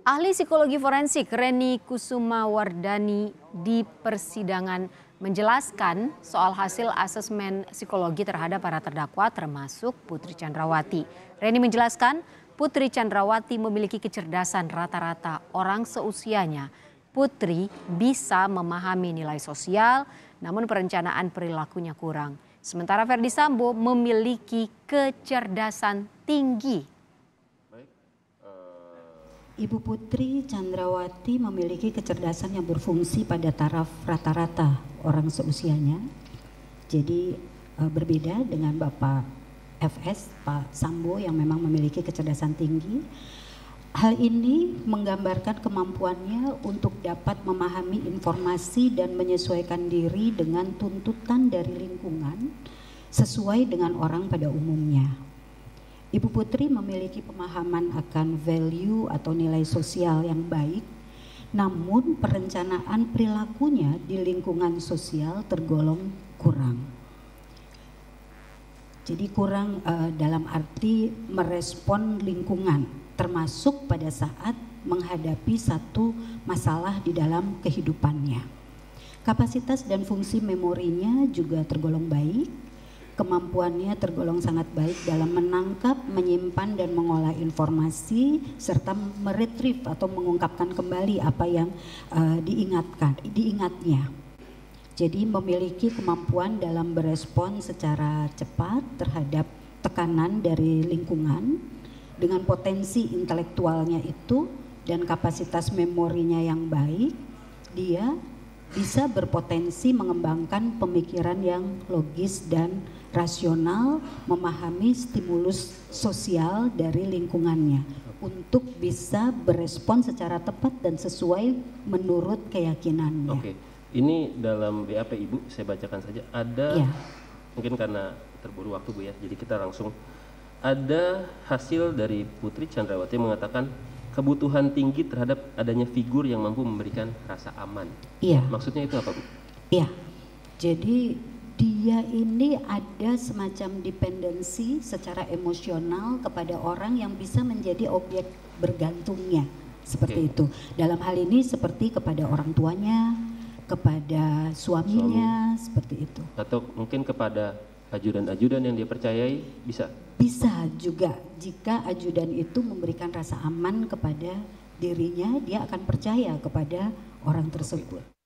Ahli psikologi forensik Reni Kusuma Wardani di persidangan menjelaskan soal hasil asesmen psikologi terhadap para terdakwa termasuk Putri Chandrawati. Reni menjelaskan Putri Chandrawati memiliki kecerdasan rata-rata orang seusianya. Putri bisa memahami nilai sosial namun perencanaan perilakunya kurang. Sementara Verdi Sambo memiliki kecerdasan tinggi Ibu Putri Chandrawati memiliki kecerdasan yang berfungsi pada taraf rata-rata orang seusianya. Jadi uh, berbeda dengan Bapak FS, Pak Sambo yang memang memiliki kecerdasan tinggi. Hal ini menggambarkan kemampuannya untuk dapat memahami informasi dan menyesuaikan diri dengan tuntutan dari lingkungan sesuai dengan orang pada umumnya. Ibu Putri memiliki pemahaman akan value atau nilai sosial yang baik, namun perencanaan perilakunya di lingkungan sosial tergolong kurang. Jadi kurang uh, dalam arti merespon lingkungan, termasuk pada saat menghadapi satu masalah di dalam kehidupannya. Kapasitas dan fungsi memorinya juga tergolong baik, kemampuannya tergolong sangat baik dalam menangkap, menyimpan dan mengolah informasi serta meretrieve atau mengungkapkan kembali apa yang uh, diingatkan, diingatnya. Jadi memiliki kemampuan dalam berespon secara cepat terhadap tekanan dari lingkungan dengan potensi intelektualnya itu dan kapasitas memorinya yang baik, dia bisa berpotensi mengembangkan pemikiran yang logis dan rasional, memahami stimulus sosial dari lingkungannya untuk bisa berespon secara tepat dan sesuai menurut keyakinannya. Oke, ini dalam BAP Ibu saya bacakan saja. Ada ya. mungkin karena terburu waktu Bu ya, jadi kita langsung ada hasil dari Putri Chandrawati mengatakan kebutuhan tinggi terhadap adanya figur yang mampu memberikan rasa aman. Iya. Maksudnya itu apa, Bu? Iya. Jadi dia ini ada semacam dependensi secara emosional kepada orang yang bisa menjadi objek bergantungnya. Seperti okay. itu. Dalam hal ini seperti kepada orang tuanya, kepada suaminya, Suami. seperti itu. Atau mungkin kepada ajudan-ajudan yang dia percayai bisa? Bisa juga jika ajudan itu memberikan rasa aman kepada dirinya, dia akan percaya kepada orang tersebut. Okay.